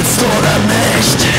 es oder mist.